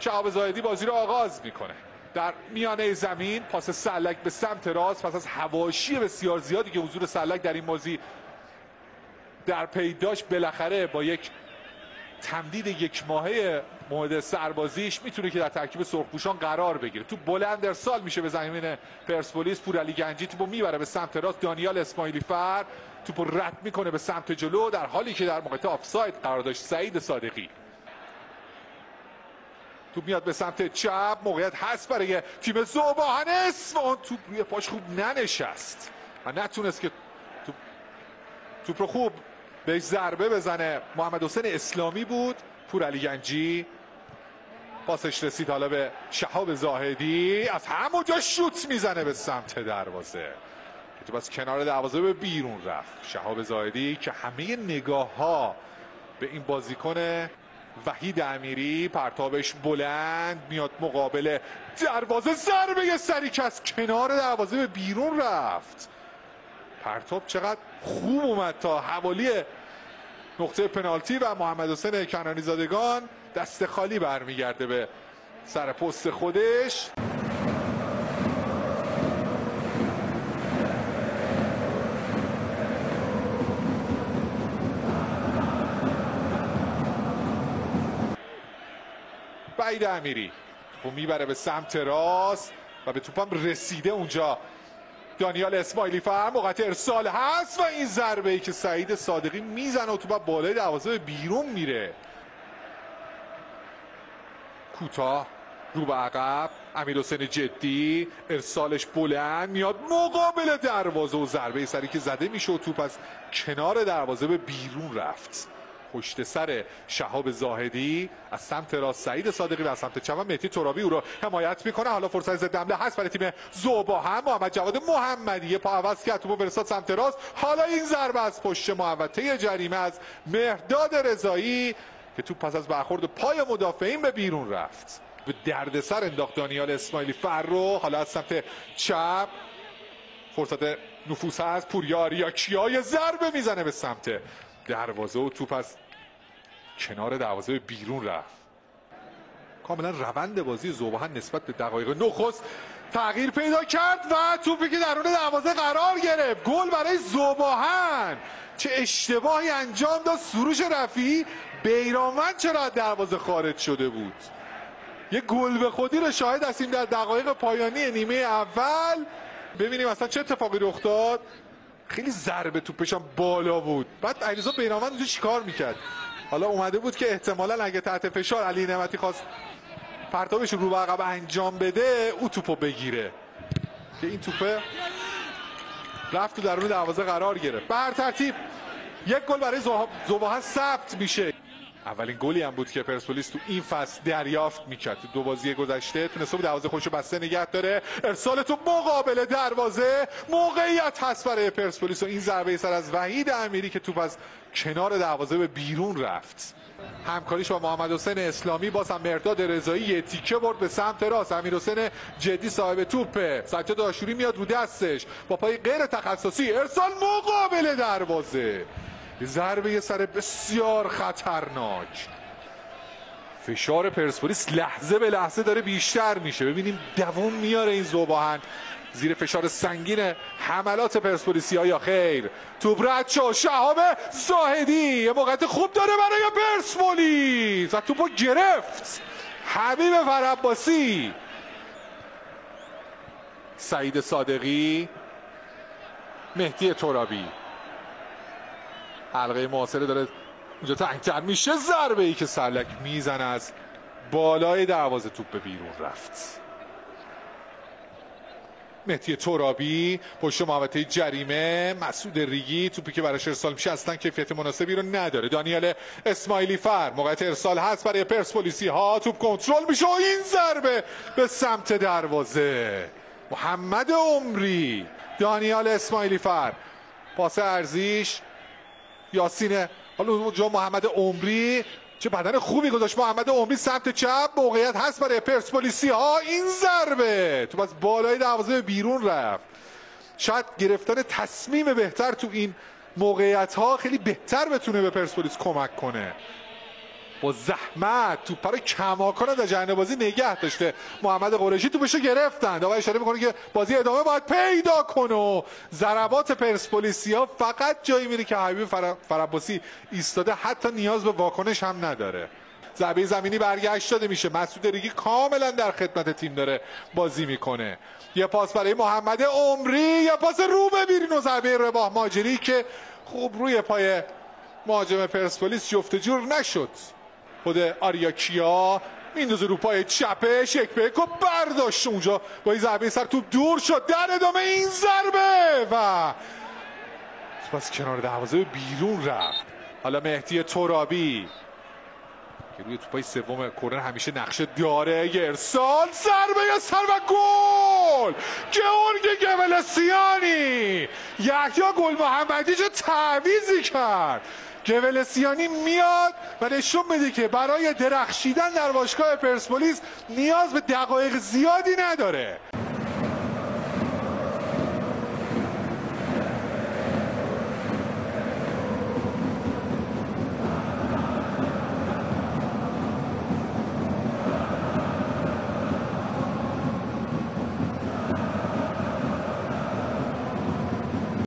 شهاب زاهدی بازی رو آغاز می‌کنه. در میانه زمین پاس سلک به سمت راست پس از هواشی بسیار زیادی که حضور سلک در این بازی در پیداش بالاخره با یک تمدید یک ماهه مورد سربازیش می‌تونه که در ترکیب سرخپوشان قرار بگیره. تو بلند ارسال میشه به زمین پرسپولیس پورعلی گنجی توپو می‌بره به سمت راست. دانیال اسماعیلی فر توپو رد می‌کنه به سمت جلو در حالی که در موقع آفساید قرار داشت سعید صادقی توپ میاد به سمت چپ موقعیت هست برای تیم زوباهن اصفهان توپ روی پاش خوب ننشست. و نتونست که توپ, توپ رو خوب بهش ضربه بزنه. محمد حسین اسلامی بود. پور علی گنجی. پاسش رسید حالا به شهاب زاهدی. از همونجا شوت می‌زنه به سمت دروازه. تو بس کنار دروازه به بیرون رفت. شهاب زاهدی که همه نگاه ها به این بازیکن وحید امیری پرتابش بلند میاد مقابل دروازه ضربه سری که از کنار دروازه به بیرون رفت. پرتاب چقدر خوب اومد تا حوالی نقطه پنالتی و محمد حسین کنانی زادگان. دست خالی برمیگرده به سر پست خودش. بعید امیری. توپو می‌بره به سمت راست و به توپم رسیده اونجا. دانیال اسماعیلی فهم موقع ارسال هست و این ضربه ای که سعید صادقی می‌زنه و تو بالای دروازه بیرون میره. کوتاه رو به عقب امیر حسین جدی ارسالش بلند میاد مقابل دروازه و ضربه سری که زده میشه و توپ از کنار دروازه به بیرون رفت. پشت سر شهاب زاهدی از سمت راست سعید صادقی و از سمت چپ مهدی ترابی او رو حمایت می‌کنه. حالا فرصت ضد حمله هست برای تیم زوبا هم. محمد جواد محمدی پا عوض کرد توپو فرستاد سمت راست. حالا این ضربه از پشت محوطه جریمه از مهداد رضایی که توپ پس از برخورد پای مدافعین به بیرون رفت. به دردسر انداخت دانیال اسماعیلی فرو حالا از سمت چپ. فرصت نفوس هست. پوریار یا کیای ضربه می‌زنه به سمت دروازه و توپ از کنار دروازه بیرون رفت. کاملا روند بازی زوبهن نسبت به دقایق نخست تغییر پیدا کرد و توپی که درون دروازه قرار گرفت. گل برای زوباهن چه اشتباهی انجام داد. سروش رفی بیرانوند چرا از دروازه خارج شده بود؟ یه گل به خودی رو شاهد هستیم در دقایق پایانی نیمه اول. ببینیم اصلا چه اتفاقی رخ داد. خیلی ضربه توپش هم بالا بود. بعد علیرضا بیرانوند اونجا چیکار می‌کرد؟ حالا اومده بود که احتمالا اگه تحت فشار علی نعمتی خواست پرتابش رو به عقب انجام بده او توپو بگیره. که این توپه رفت تو درون دروازه قرار گرفت. بر ترتیب یک گل برای زوباهن ثبت میشه. اولین گلی هم بود که پرسپولیس تو این فصل دریافت می‌کرد. دو بازی گذشته تونسته بود دروازه خودشو بسته نگه داره. ارسال تو مقابل دروازه موقعیت هست برای پرسپولیس و این ضربه سر از وحید امیری که توپ از کنار دروازه به بیرون رفت. همکاریش با محمد حسین اسلامی باز هم مرداد رضایی تیکه برد به سمت راست. امیر حسین جدی صاحب توپه سجاد آشوری میاد رو دستش. با پای غیر تخصصی ارسال مقابل دروازه. ضربه سر بسیار خطرناک. فشار پرسپولیس لحظه به لحظه داره بیشتر میشه. ببینیم دوام میاره این زوباهن. زیر فشار سنگین حملات پرسپولیسی یا خیر توپ رد شو شهاب زاهدی. یه موقعیت خوب داره برای پرسپولیس. و توپو گرفت. حبیب فرعباسی. سعید صادقی. مهدی ترابی. حلقه معاصره داره اونجا تنگتر میشه. ضربه ای که سرلک می‌زنه از بالای دروازه توپ به بیرون رفت. مهدی ترابی پشت محوطه جریمه مسعود ریگی توپی که براش ارسال میشه اصلا کیفیت مناسبی رو نداره. دانیال اسماعیلی فر موقعیت ارسال هست برای پرسپولیسی ها توپ کنترل میشه و این ضربه به سمت دروازه. محمد عمری دانیال اسماعیلی فر. پاس ارزیش یاسین حالا اونجا محمد عمری چه بدن خوبی گذاشت. محمد عمری سمت چپ موقعیت هست برای پرسپولیسی ها. این ضربه تو از بالای دروازه بیرون رفت. شاید گرفتن تصمیم بهتر تو این موقعیت ها خیلی بهتر بتونه به پرسپولیس کمک کنه. با زحمت توپ رو کماکان در جریان بازی نگه داشته. محمد قریشی توپش رو گرفتند آقا اشاره می‌کنه که بازی ادامه باید پیدا کنه و ضربات پرسپولیسیا فقط جایی میره که حبیب فر... فرباسی ایستاده. حتی نیاز به واکنش هم نداره. ضربه زمینی برگشت داده میشه. مسعود ریگی کاملا در خدمت تیم داره بازی می‌کنه. یه پاس برای محمد عمری. یه پاس رو به بیرون و ضربه رباه ماجری که خوب روی پای مهاجم پرسپولیس جفت جور نشد. خود آریاکیا میندازه رو پای چپش یک و برداشت اونجا. با این ضربه سر توپ دور شد. در ادامه این ضربه. و پس کنار دروازه بیرون رفت. حالا مهدی ترابی که روی توپای سوم کورنر همیشه نقشه داره یه ارسال ضربه سر و گل! گئورگ گولسیانی یحیی گل محمدی چه تعویزی کرد! گولسیانی میاد و نشون میده که برای درخشیدن در باشگاه پرسپولیس نیاز به دقایق زیادی نداره.